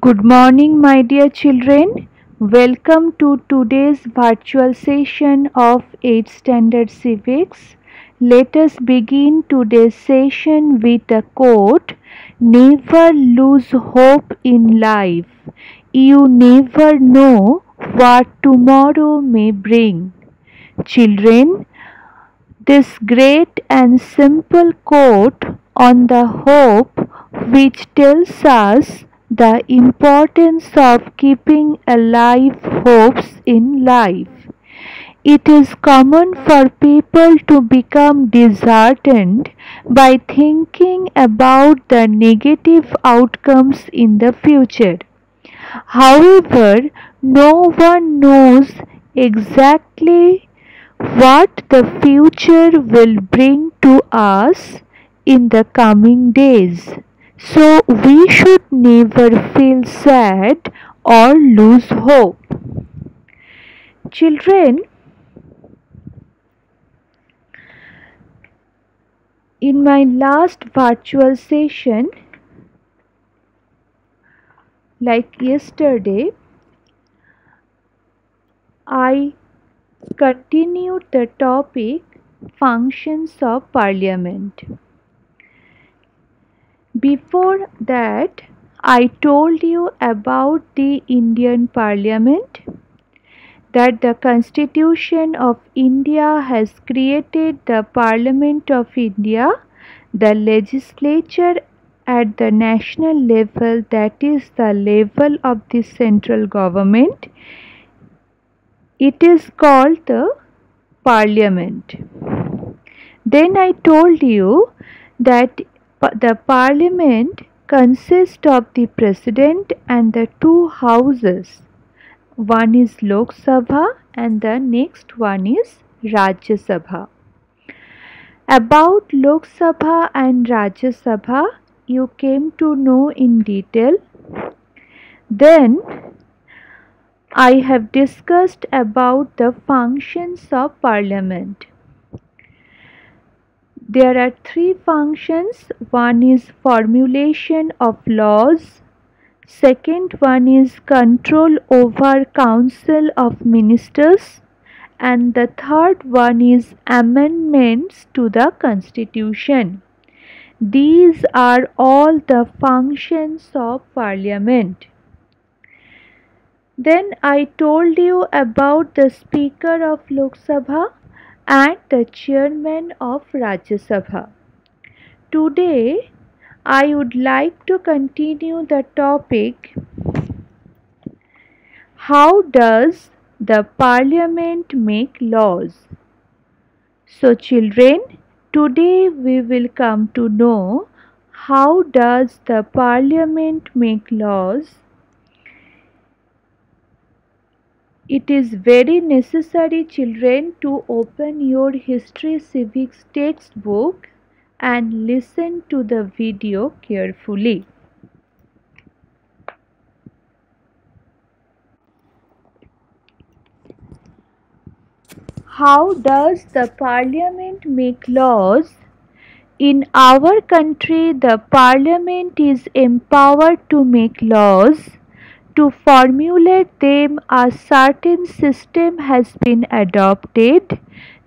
Good morning, my dear children. Welcome to today's virtual session of 8th Standard Civics. Let us begin today's session with a quote Never lose hope in life. You never know what tomorrow may bring. Children, this great and simple quote on the hope which tells us the importance of keeping alive hopes in life. It is common for people to become disheartened by thinking about the negative outcomes in the future. However, no one knows exactly what the future will bring to us in the coming days. So we should never feel sad or lose hope. Children, in my last virtual session, like yesterday, I continued the topic functions of parliament. Before that, I told you about the Indian Parliament, that the Constitution of India has created the Parliament of India, the legislature at the national level, that is the level of the central government. It is called the Parliament. Then I told you that the parliament consists of the president and the two houses. One is Lok Sabha and the next one is Rajya Sabha. About Lok Sabha and Rajya Sabha, you came to know in detail. Then I have discussed about the functions of parliament. There are three functions. One is formulation of laws. Second one is control over council of ministers. And the third one is amendments to the constitution. These are all the functions of parliament. Then I told you about the speaker of Lok Sabha and the chairman of Rajya Sabha. Today, I would like to continue the topic How does the parliament make laws? So, children, today we will come to know how does the parliament make laws It is very necessary children to open your history civics textbook and listen to the video carefully. How does the parliament make laws? In our country, the parliament is empowered to make laws to formulate them a certain system has been adopted.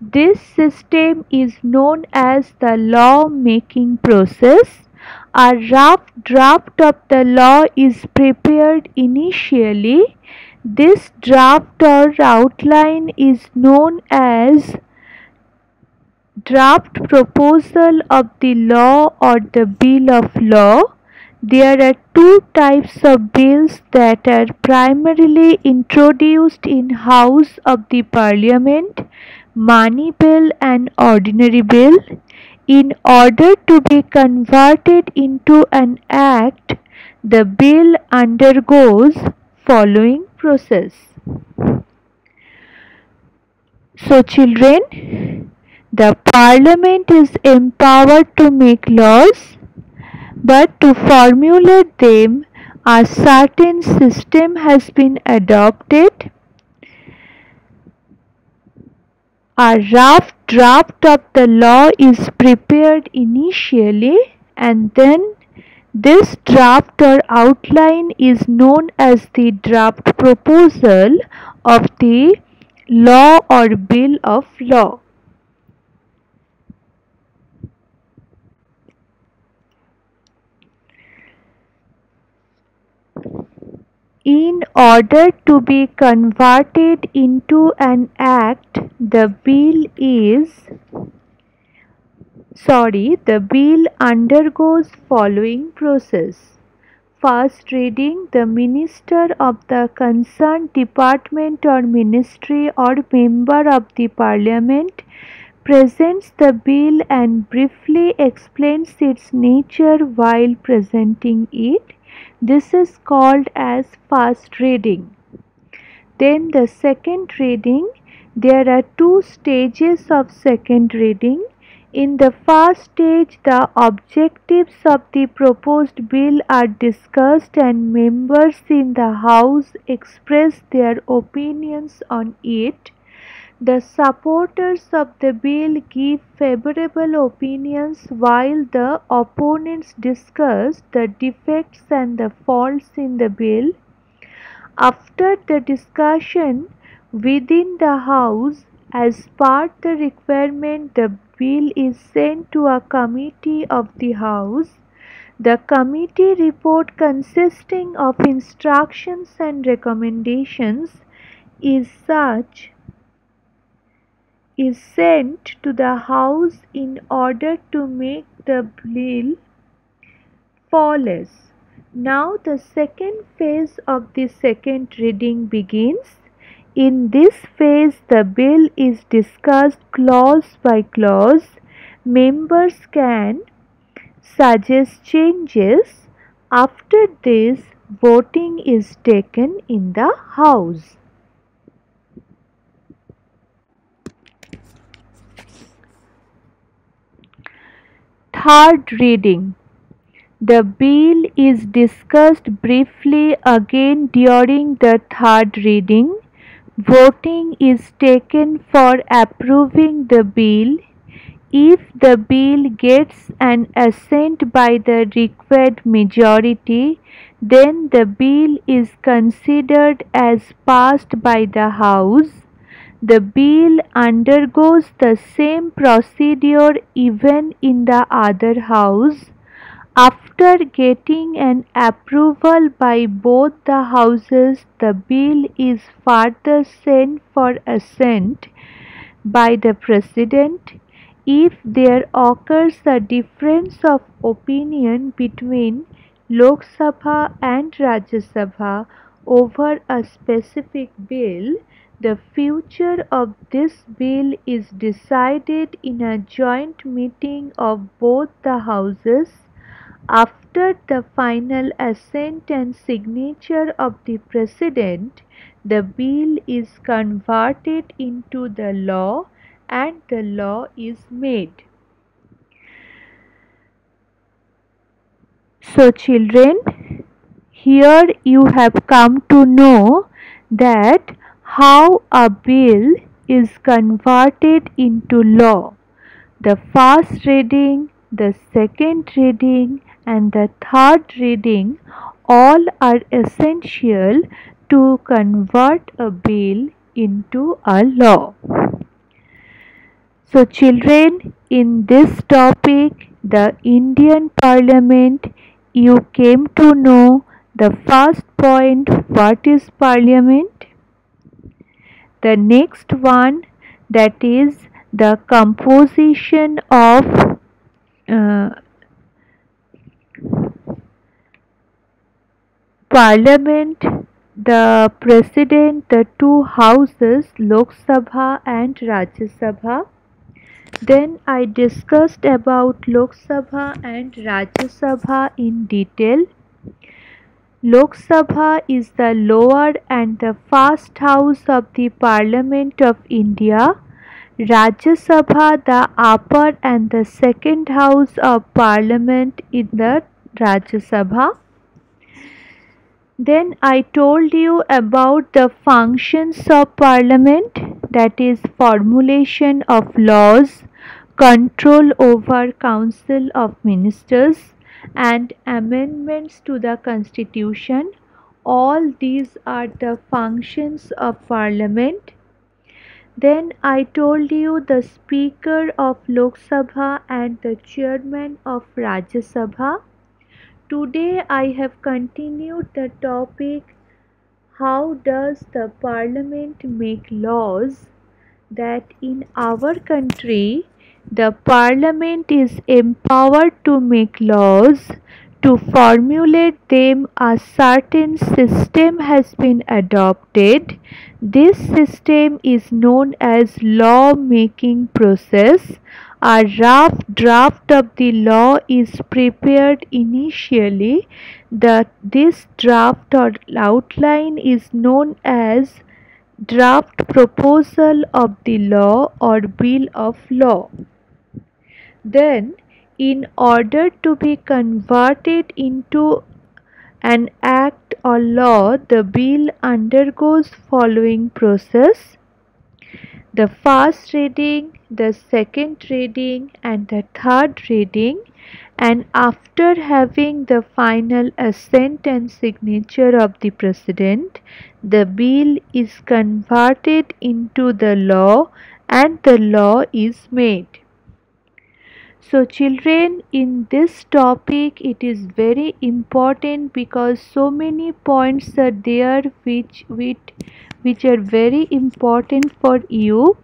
This system is known as the law making process. A rough draft of the law is prepared initially. This draft or outline is known as draft proposal of the law or the bill of law. There are two types of bills that are primarily introduced in House of the Parliament, money bill and ordinary bill. In order to be converted into an act, the bill undergoes following process. So children, the parliament is empowered to make laws but to formulate them a certain system has been adopted. A rough draft of the law is prepared initially and then This draft or outline is known as the draft proposal of the law or bill of law. In order to be converted into an act, the bill is sorry, the bill undergoes following process. First reading, the minister of the concerned department or ministry or member of the parliament presents the bill and briefly explains its nature while presenting it this is called as fast reading. Then the second reading, there are two stages of second reading. In the first stage, the objectives of the proposed bill are discussed and members in the House express their opinions on it. The supporters of the bill give favorable opinions while the opponents discuss the defects and the faults in the bill. After the discussion within the House, as part the requirement, the bill is sent to a committee of the House. The committee report consisting of instructions and recommendations is such is sent to the House in order to make the bill flawless. Now the second phase of the second reading begins. In this phase, the bill is discussed clause by clause. Members can suggest changes. After this, voting is taken in the House. Third reading. The bill is discussed briefly again during the third reading. Voting is taken for approving the bill. If the bill gets an assent by the required majority, then the bill is considered as passed by the House. The bill undergoes the same procedure even in the other house. After getting an approval by both the houses, the bill is further sent for assent by the President. If there occurs a difference of opinion between Lok Sabha and Rajya Sabha over a specific bill, the future of this bill is decided in a joint meeting of both the houses after the final assent and signature of the President. The bill is converted into the law and the law is made. So children, here you have come to know that how a bill is converted into law. The first reading, the second reading, and the third reading all are essential to convert a bill into a law. So, children, in this topic, the Indian Parliament, you came to know the first point what is Parliament? The next one that is the composition of uh, parliament the president the two houses lok sabha and rajya sabha. Then i discussed about lok sabha and rajya sabha in detail Lok Sabha is the lower and the first house of the Parliament of India. Rajya Sabha the upper and the second house of Parliament in the Rajya Sabha. Then I told you about the functions of Parliament that is formulation of laws, control over Council of Ministers, and amendments to the constitution. All these are the functions of parliament. Then I told you the speaker of Lok Sabha and the chairman of Rajya Sabha. Today I have continued the topic how does the parliament make laws that in our country the parliament is empowered to make laws to formulate them. A certain system has been adopted. This system is known as law making process. A rough draft of the law is prepared initially. The this draft or outline is known as draft proposal of the law or bill of law. Then, in order to be converted into an act or law, the bill undergoes following process. The first reading, the second reading and the third reading and after having the final assent and signature of the President, the bill is converted into the law and the law is made. So children in this topic it is very important because so many points are there which which, which are very important for you.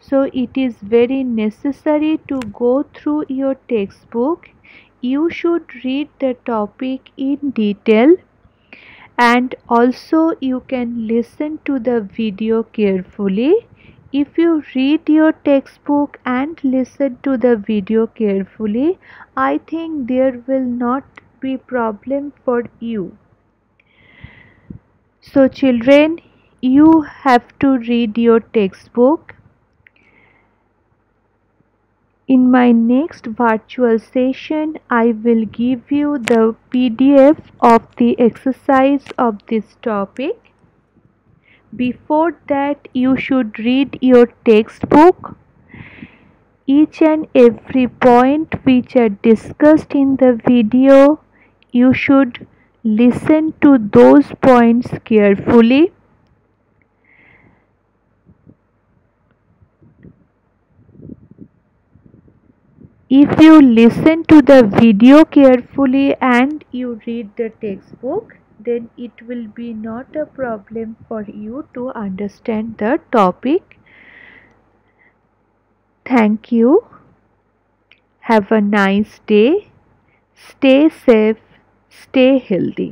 So it is very necessary to go through your textbook. You should read the topic in detail. And also you can listen to the video carefully if you read your textbook and listen to the video carefully i think there will not be problem for you so children you have to read your textbook in my next virtual session, I will give you the PDF of the exercise of this topic. Before that, you should read your textbook. Each and every point which are discussed in the video, you should listen to those points carefully If you listen to the video carefully and you read the textbook, then it will be not a problem for you to understand the topic. Thank you. Have a nice day. Stay safe. Stay healthy.